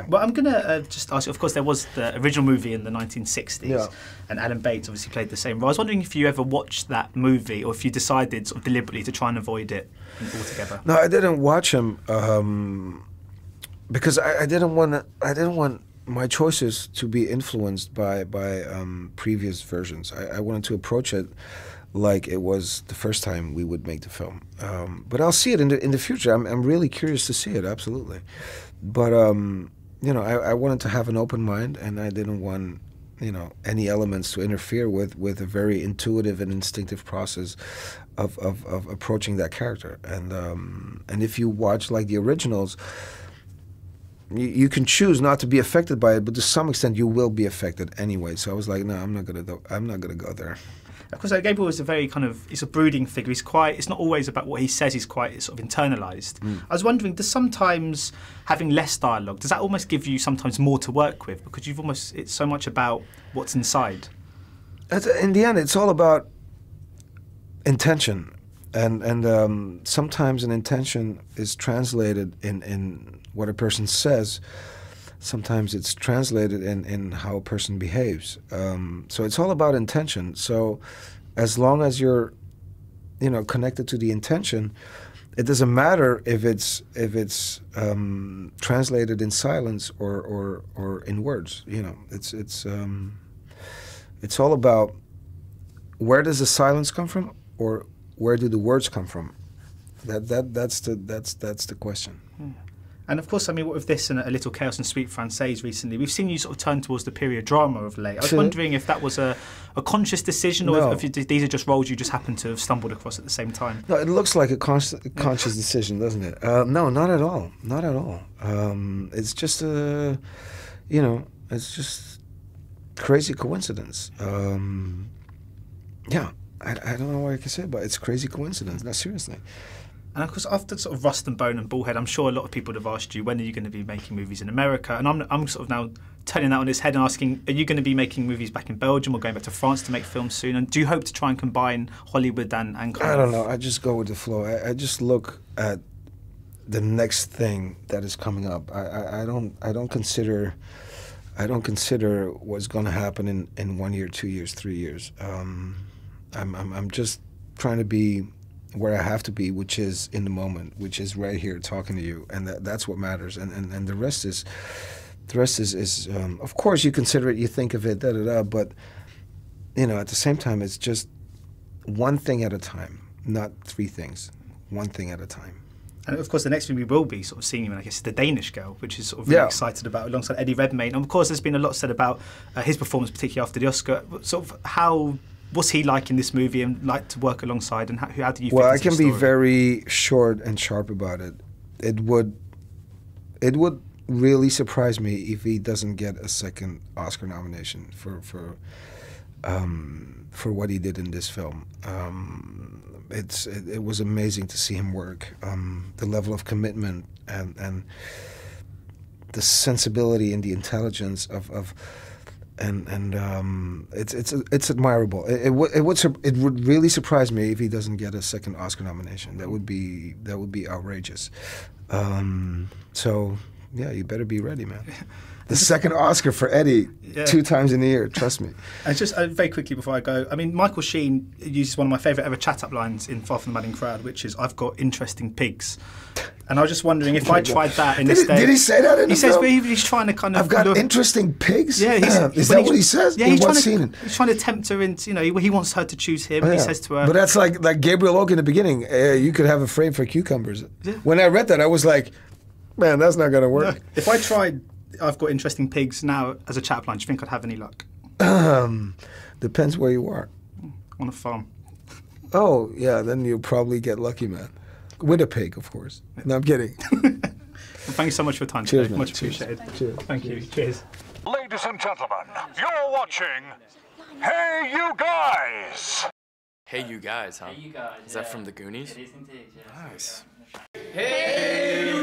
Right. Well, I'm gonna uh, just ask. Of course, there was the original movie in the 1960s, Yeah. and Alan Bates obviously played the same role. I was wondering if you ever watched that movie, or if you decided sort of deliberately to try and avoid it altogether. No, I didn't watch him um, because I, I didn't want I didn't want my choices to be influenced by by um, previous versions. I, I wanted to approach it like it was the first time we would make the film. Um, but I'll see it in the in the future. I'm I'm really curious to see it. Absolutely, but um, you know, I, I wanted to have an open mind, and I didn't want you know any elements to interfere with with a very intuitive and instinctive process of of, of approaching that character. And um, and if you watch like the originals. You, you can choose not to be affected by it, but to some extent you will be affected anyway. So I was like, no, I'm not gonna go. I'm not gonna go there. Of course, Gabriel is a very kind of he's a brooding figure. He's quite. It's not always about what he says. He's quite sort of internalized. Mm. I was wondering, does sometimes having less dialogue does that almost give you sometimes more to work with because you've almost it's so much about what's inside. In the end, it's all about intention, and and um, sometimes an intention is translated in in what a person says. Sometimes it's translated in in how a person behaves. Um, so it's all about intention. So as long as you're, you know, connected to the intention. It doesn't matter if it's if it's um, translated in silence or, or, or in words. You know, it's it's um, it's all about where does the silence come from or where do the words come from that that that's the that's that's the question And of course, I mean, what with this and a little chaos and Suite Française recently, we've seen you sort of turn towards the period drama of late. I was wondering if that was a, a conscious decision or No. if, if you, these are just roles you just happened to have stumbled across at the same time. no it looks like a conscious conscious decision doesn't it? Uh, no not at all. Not at all. Um, it's just a you know it's just crazy coincidence. Um, yeah I, I don't know what I can say but it's crazy coincidence. No seriously And of course, after sort of Rust and Bone and Bullhead, I'm sure a lot of people would have asked you, when are you going to be making movies in America? And I'm, I'm sort of now turning that on its head and asking, are you going to be making movies back in Belgium or going back to France to make films soon? And do you hope to try and combine Hollywood and, and I don't know. I just go with the flow. I, I just look at the next thing that is coming up. I, I, I don't I don't consider I don't consider what's going to happen in, in one year, two years, three years. Um, I'm, I'm I'm just trying to be where I have to be, which is in the moment, which is right here talking to you, and that, that's what matters. And, and and the rest is the rest is is um, of course you consider it, you think of it, da da da, but you know at the same time it's just one thing at a time, not three things. One thing at a time. And of course, the next thing we will be sort of seeing him I guess, is The Danish Girl, which is sort of really Yeah. excited about alongside Eddie Redmayne. And of course, there's been a lot said about uh, his performance, particularly after the Oscar. Sort of how was he like in this movie and like to work alongside, and how, how do you? Well, I can be very short and sharp about it. It would, it would really surprise me if he doesn't get a second Oscar nomination for for, um, for what he did in this film. Um, it's it, it was amazing to see him work. Um, the level of commitment and and the sensibility and the intelligence of. of and and um, it's it's it's admirable. It, it would it would it would really surprise me if he doesn't get a second Oscar nomination. That would be that would be outrageous. Um, so yeah, you better be ready, man. The second Oscar for Eddie, Yeah. two times in a year. Trust me. And just uh, very quickly before I go, I mean, Michael Sheen uses one of my favourite ever chat up lines in Far From the Madding Crowd, which is, I've got interesting pigs. And I was just wondering if I tried that in Did this day. did he say that in He the says he's trying to kind of. I've got lure- interesting pigs. Yeah, he's, is that what he says? Yeah, he's trying scene? to he's trying to tempt her into. You know, he, he wants her to choose him. Oh, He says to her, But that's like like Gabriel Oak in the beginning. Uh, you could have a frame for cucumbers. Yeah. When I read that, I was like, man, that's not gonna work. If I tried, I've got interesting pigs now as a chat line. Do you think I'd have any luck Um, depends where you are. on a farm? Oh yeah, then you'll probably get lucky, man. With a pig, of course. No, I'm kidding. Well, thank you so much for your time Cheers, today. man. Much Cheers. appreciated. Cheers. Thank you. Cheers. Ladies and gentlemen, you're watching Hey You Guys! Hey, you guys, huh? Hey, you guys. Is that from the Goonies? It is indeed, yeah. Nice. Hey, you guys.